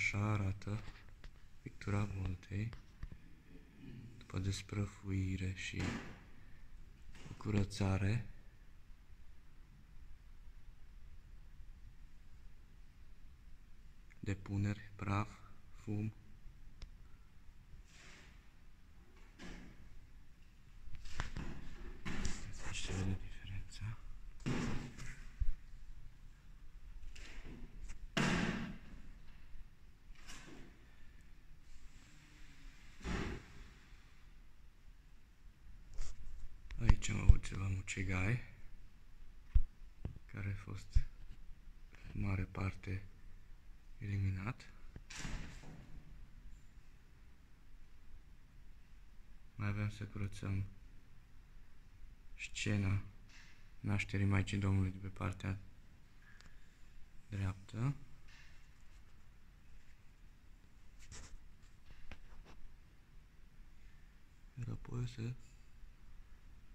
Așa arată pictura Voltei după desprăfuire și curățare. Depuneri, praf, fum. Aici am avut ceva mucegai, care a fost în mare parte eliminat. Mai avem să curățăm scena nașterii Maicii Domnului de pe partea dreaptă. Iar apoi o să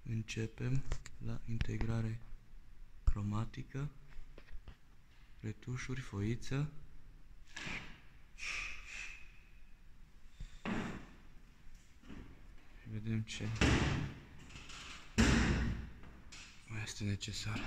începem la integrare cromatică, retușuri, foiță. Și vedem ce mai este necesar.